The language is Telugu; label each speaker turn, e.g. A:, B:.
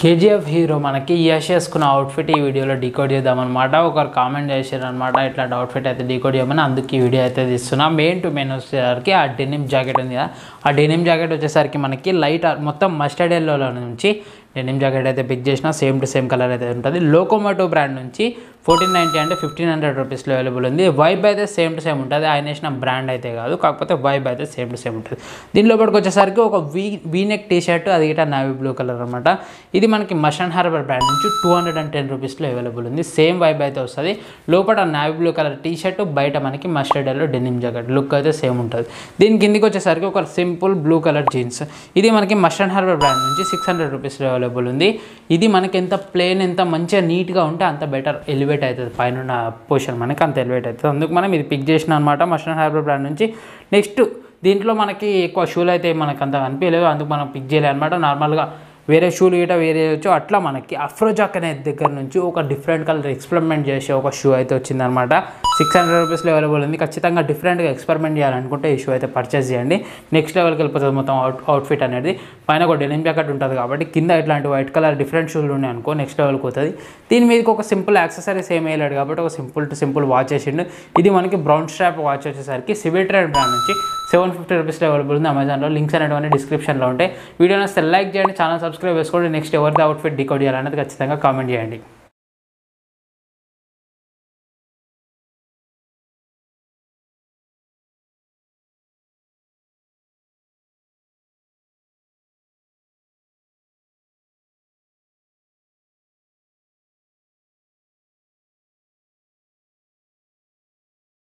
A: కేజీఎఫ్ హీరో మనకి యష్ వేసుకున్న అవుట్ఫిట్ ఈ వీడియోలో డీకోడ్ చేద్దామన్నమాట. ఒకరు కామెంట్ చేశారనమాట ఇట్లాంటి అవుట్ఫిట్ అయితే డీకోడ్ చేయమని అందుకు ఈ వీడియో అయితే తీస్తున్నా. మెయిన్ టు మెయిన్ వచ్చేసరికి ఆ డెనిమ్ జాకెట్ ఉంది కదా. ఆ డెనిమ్ జాకెట్ వచ్చేసరికి మనకి లైట్ మొత్తం మస్టర్డ్ ఎల్లోలో నుంచి డెనిమ్ జాకెట్ అయితే పిక్ చేసిన సేమ్ టు సేమ్ కలర్ అయితే ఉంటుంది. లోకోమోటో బ్రాండ్ నుంచి ఫోర్టీన్ నైంటీ అంటే ఫిఫ్టీన్ హండ్రెడ్ రూపీస్లో అవైలబుల్ ఉంది. వైబ్ అయితే సేమ్ టు సేమ్ ఉంటుంది. ఆయన వేసిన బ్రాండ్ అయితే కాదు. కాకపోతే వైబ్ అయితే సేమ్ టు సేమ్ ఉంటుంది. దీని లోపలికి వచ్చేసరికి ఒక వీ వీనెక్ టీ షర్ట్ అది గిట్ట నావీ బ్లూ కలర్ అనమాట ఇది మనకి మషన్ హార్బర్ బ్రాండ్ నుంచి టూ హండ్రెడ్ అండ్ టెన్ రూపీస్లో అవైలబుల్ ఉంది. సేమ్ వైబ్ అయితే వస్తుంది. లోపల navy blue colour T shirt బయట మనకి మస్టర్డర్లో డెనిమ్ జాకెట్ లుక్ అయితే సేమ్ ఉంటుంది. దీని కిందికి వచ్చేసరికి ఒక సింపుల్ బ్లూ కలర్ జీన్స్ ఇది మనకి మస్టర్డ్ హార్బర్ బ్రాండ్ నుంచి సిక్స్ హండ్రెడ్ రూపీస్లో అవైలబుల్ ఉంది. ఇది మనకి ఎంత ప్లేన్ ఎంత మంచిగా నీట్గా ఉంటే అంత బెటర్ ఎలివేట్ అవుతుంది. పైన పొజిషన్ మనకి అంత ఎలివేట్ అవుతుంది. అందుకు మనం ఇది పిక్ చేసిన అనమాట మస్టర్డ్ హార్బర్ బ్రాండ్ నుంచి నెక్స్ట్ దీంట్లో మనకి ఎక్కువ షూలు అయితే మనకు అంత కనిపించలేదు. అందుకు మనం పిక్ చేయలేదు అనమాట నార్మల్గా వేరే షూలు గిట వేరే వచ్చు అట్లా మనకి అఫ్రోజాక్ అనే దగ్గర నుంచి ఒక డిఫరెంట్ కలర్ ఎక్స్పెరిమెంట్ చేసే ఒక షూ అయితే వచ్చిందనమాట సిక్స్ హండ్రెడ్ రూపీస్లో అవైలబుల్ ఉంది. ఖచ్చితంగా డిఫరెంట్గా ఎక్స్పెరిమెంట్ చేయాలనుకుంటే ఈ షూ అయితే పర్చేస్ చేయండి. నెక్స్ట్ లెవెల్కి వెళ్ళిపోతుంది మొత్తం అవుట్ అవుట్ఫిట్ అనేది. పైన ఒక డెనిమ్ జాకెట్ ఉంటుంది కాబట్టి కింద ఇట్లాంటి వైట్ కలర్ డిఫరెంట్ షూలు ఉన్నాయి అనుకో నెక్స్ట్ లెవెల్కి పోతుంది. దీని మీదకి ఒక సింపుల్ యాక్సెసరీస్ ఏం వేయలేడు కాబట్టి ఒక సింపుల్ టు సింపుల్ వాచ్ వేసిండు. ఇది మనకి బ్రౌన్ స్ట్రాప్ వాచ్ వచ్చేసరికి సిబిట్రెడ్ బ్రాండ్ నుంచి సెవెన్ ఫిఫ్టీ రూపీస్లో అవైలబుల్ ఉంది అమెజాన్లో లింక్స్ అనేటువంటి డిస్క్రిప్షన్లో ఉంటాయి. వీడియో నచ్చితే లైక్ చేయండి. ఛానల్ సబ్స్క్రైబ్ చేసుకోండి. నెక్స్ట్ ఎవరిది అవుట్ఫిట్ డికోడ్ చేయాలనేది ఖచ్చితంగా కామెంట్ చేయండి.